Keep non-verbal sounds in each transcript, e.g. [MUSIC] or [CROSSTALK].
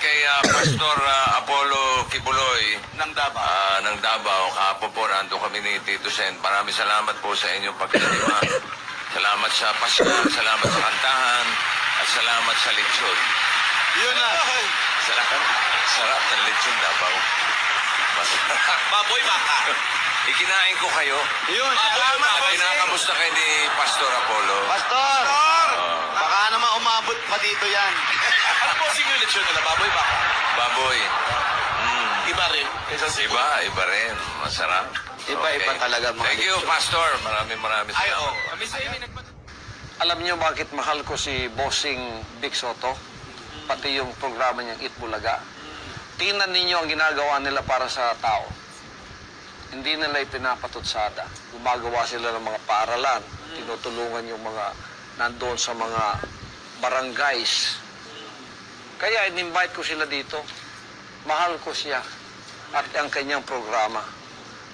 kay uh, Pastor uh, Apollo Kibuloy ng Davao. Uh, ng Davao. Kahapon po nando kami ni Tito Sen. Maraming salamat po sa inyong pagdalima. salamat sa Pasko, salamat sa kantahan, at salamat sa lechon. Yun na. Sarap, sarap ng lechon Davao. Baboy baka. Ikinain ko kayo. Yun, salamat. At kinakamusta kayo ni Pastor Apollo. Pastor! Pastor! Uh, baka naman umabot pa dito yan. Simulation nila? Baboy baka. Baboy. Mm. Iba rin. Kaysa sa Iba, iba rin. Masarap. Iba-iba talaga mga Thank you, lechon. Pastor. Maraming maraming Ay, salamat. oo. Alam niyo bakit mahal ko si Bossing Big Soto? Pati yung programa niyang Eat Bulaga. Tingnan ninyo ang ginagawa nila para sa tao. Hindi nila ipinapatutsada. Gumagawa sila ng mga paaralan. Tinutulungan yung mga nandoon sa mga barangays. Kaya in-invite ko sila dito. Mahal ko siya at ang kanyang programa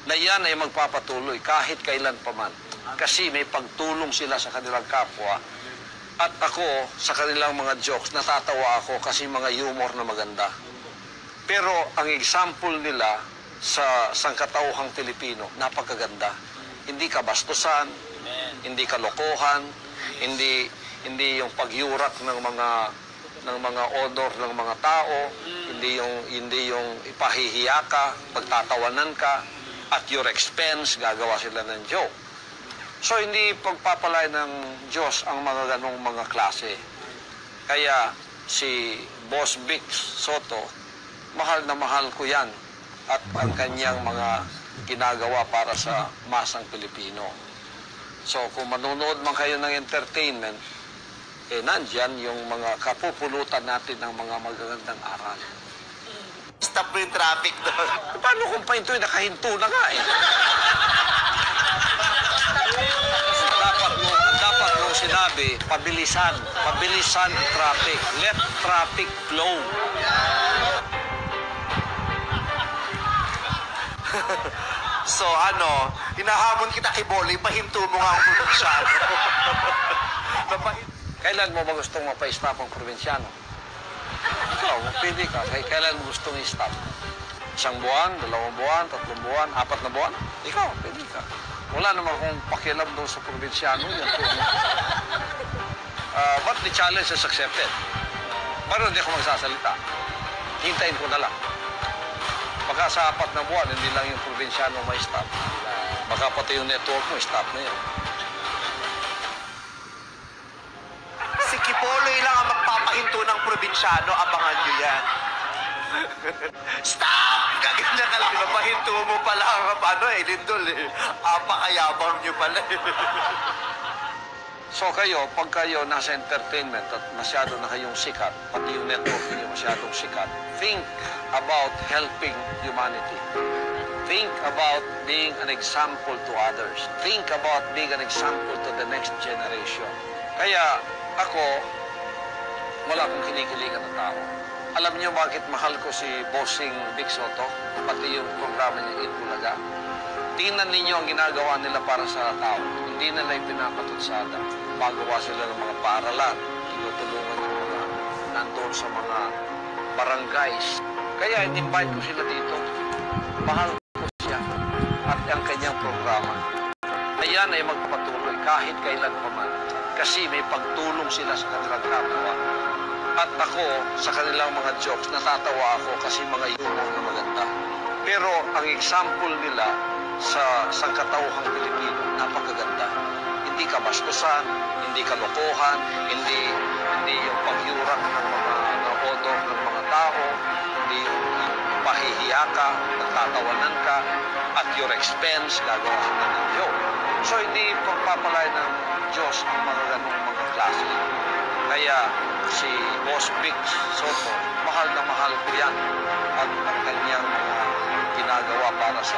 na yan ay magpapatuloy kahit kailan pa man. Kasi may pagtulong sila sa kanilang kapwa at ako sa kanilang mga jokes, natatawa ako kasi mga humor na maganda. Pero ang example nila sa sangkatauhang Pilipino, napakaganda. Hindi ka bastusan, hindi ka lokohan, hindi hindi yung pagyurak ng mga ng mga honor ng mga tao, hindi yung hindi yung ipahihiya ka, pagtatawanan ka at your expense gagawa sila ng joke. So hindi pagpapalay ng Diyos ang mga ganong mga klase. Kaya si Boss Vic Soto, mahal na mahal ko yan at ang kanyang mga ginagawa para sa masang Pilipino. So kung manonood man kayo ng entertainment, eh nandyan yung mga kapupulutan natin ng mga magagandang aral. Stop mo yung traffic doon. Paano kung pa ito'y nakahinto na nga eh? dapat mo, dapat mo sinabi, pabilisan. Pabilisan traffic. Let traffic flow. [LAUGHS] So ano, hinahamon kita kay Boling, pahinto mo nga ang probinsyano. [LAUGHS] Napahin- Kailan mo ba gustong mapa-stop ang probinsyano? Ikaw, pwede ka. Kay- Kailan mo gustong i-stop? Isang buwan, dalawang buwan, tatlong buwan, apat na buwan? Ikaw, pwede ka. Wala naman akong pakialam doon sa probinsyano. Yan po. Uh, but the challenge is accepted. Pero hindi ako magsasalita. Hintayin ko na lang. Baka sa apat na buwan, hindi lang yung probinsyano may stop. Baka pati yung network mo, stop na yun. Probinsyano, abangan nyo yan. Stop! Gaganyan ka lang. Pahinto mo pala ang ano eh, Lindol eh. Apakayabang nyo pala eh. So kayo, pag kayo nasa entertainment at masyado na kayong sikat, pati yung network niyo masyadong sikat, think about helping humanity. Think about being an example to others. Think about being an example to the next generation. Kaya ako, wala akong kinikilingan ng tao. Alam niyo bakit mahal ko si Bossing Big Soto, pati yung programa niya Eat Bulaga? Tingnan ninyo ang ginagawa nila para sa tao. Hindi nila ipinapatutsada. Magawa sila ng mga paaralan. Tinutulungan yung mga nandoon sa mga barangays. Kaya in-invite ko sila dito. Mahal ko siya at ang kanyang programa. Ayan ay magpatuloy kahit kailan pa man. Kasi may pagtulong sila sa kanilang kapwa. At ako, sa kanilang mga jokes, natatawa ako kasi mga humor na maganda. Pero ang example nila sa sangkatauhang Pilipino, napakaganda. Hindi ka bastusan, hindi ka lokohan, hindi hindi yung pagyurak ng mga ng odor ng mga tao, hindi yung pahihiya ka, nagtatawanan ka, at your expense, gagawa sila ng joke. So hindi pagpapalay ng Diyos ang mga ganong mga klase. Kaya si Boss Vic Soto, mahal na mahal ko yan at ang kanyang mga ginagawa para sa